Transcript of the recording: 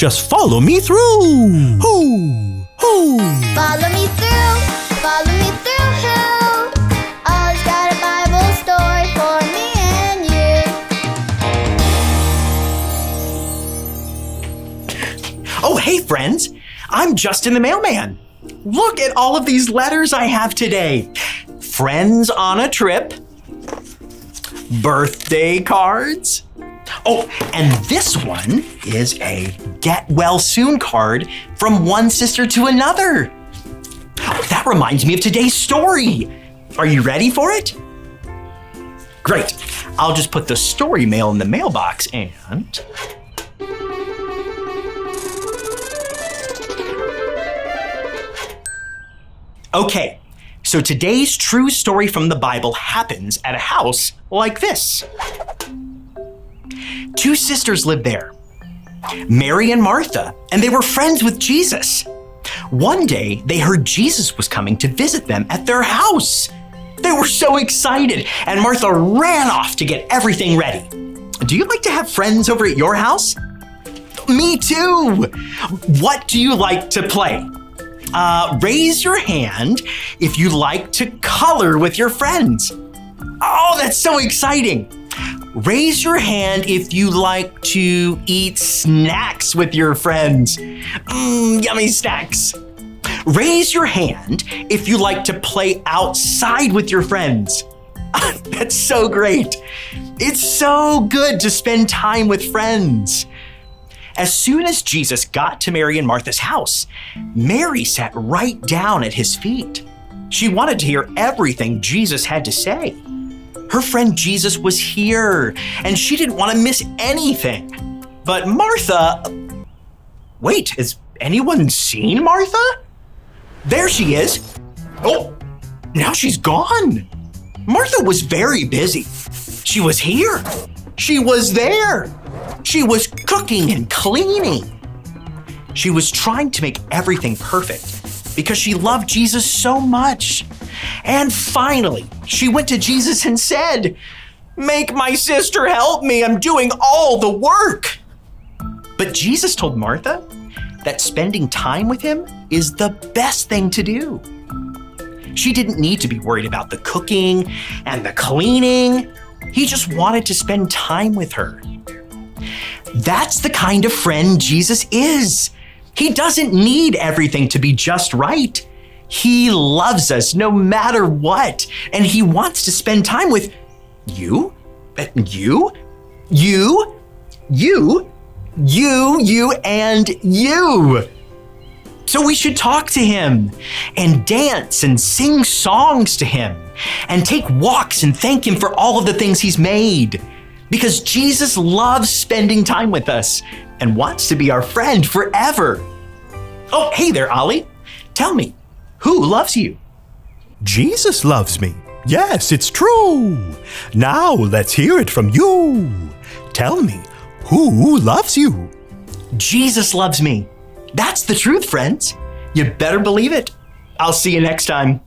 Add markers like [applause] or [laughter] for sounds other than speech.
Just follow me through. Hoo, hoo. Follow me through, follow me through. Who? Ollie's got a Bible story for me and you. Oh, hey, friends. I'm Justin the Mailman. Look at all of these letters I have today friends on a trip, birthday cards. Oh, and this one is a get well soon card from one sister to another. That reminds me of today's story. Are you ready for it? Great. I'll just put the story mail in the mailbox and. Okay, so today's true story from the Bible happens at a house like this. Two sisters lived there, Mary and Martha, and they were friends with Jesus. One day, they heard Jesus was coming to visit them at their house. They were so excited, and Martha ran off to get everything ready. Do you like to have friends over at your house? Me too! What do you like to play? Uh, raise your hand if you like to color with your friends. Oh, that's so exciting! Raise your hand if you like to eat snacks with your friends. Mmm, yummy snacks. Raise your hand if you like to play outside with your friends. [laughs] That's so great. It's so good to spend time with friends. As soon as Jesus got to Mary and Martha's house, Mary sat right down at his feet. She wanted to hear everything Jesus had to say. Her friend Jesus was here, and she didn't want to miss anything. But Martha. Wait, has anyone seen Martha? There she is. Oh, now she's gone. Martha was very busy. She was here. She was there. She was cooking and cleaning. She was trying to make everything perfect because she loved Jesus so much. And finally, she went to Jesus and said, Make my sister help me. I'm doing all the work. But Jesus told Martha that spending time with him is the best thing to do. She didn't need to be worried about the cooking and the cleaning. He just wanted to spend time with her. That's the kind of friend Jesus is. He doesn't need everything to be just right. He loves us no matter what, and he wants to spend time with you, you, you, you, you, you, and you. So we should talk to him and dance and sing songs to him and take walks and thank him for all of the things he's made. Because Jesus loves spending time with us and wants to be our friend forever. Oh, hey there, Ollie. Tell me, who loves you? Jesus loves me. Yes, it's true. Now let's hear it from you. Tell me, who loves you? Jesus loves me. That's the truth, friends. You better believe it. I'll see you next time.